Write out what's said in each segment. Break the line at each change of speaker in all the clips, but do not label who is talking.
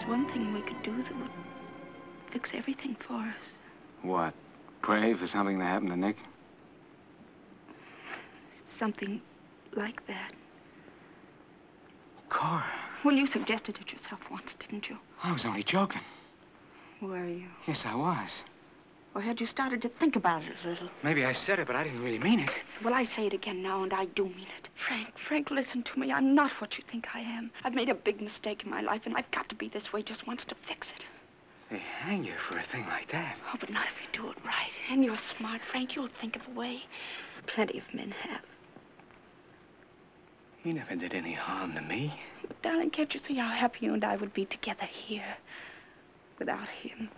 There's one thing we could do that would fix everything for us.
What? Pray for something to happen to Nick?
Something like that.
Cora,
Well, you suggested it yourself once, didn't you?
I was only joking.
Were you?
Yes, I was.
Or had you started to think about it a little?
Maybe I said it, but I didn't really mean it.
Well, I say it again now, and I do mean it. Frank, Frank, listen to me. I'm not what you think I am. I've made a big mistake in my life, and I've got to be this way just once to fix it.
They hang you for a thing like that.
Oh, but not if you do it right. And you're smart, Frank. You'll think of a way. Plenty of men have.
He never did any harm to me.
But, darling, can't you see how happy you and I would be together here without him?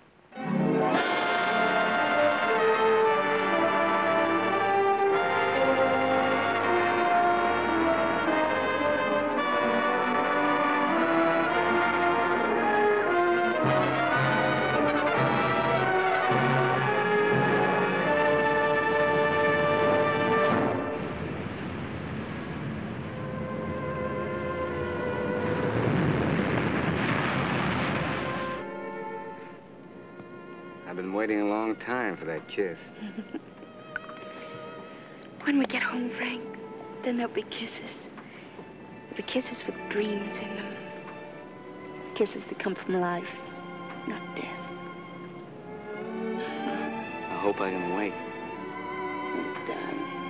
I've been waiting a long time for that kiss.
When we get home, Frank, then there'll be kisses. There'll be kisses with dreams in them. Kisses that come from life, not death.
I hope I can wait.
Oh, darling.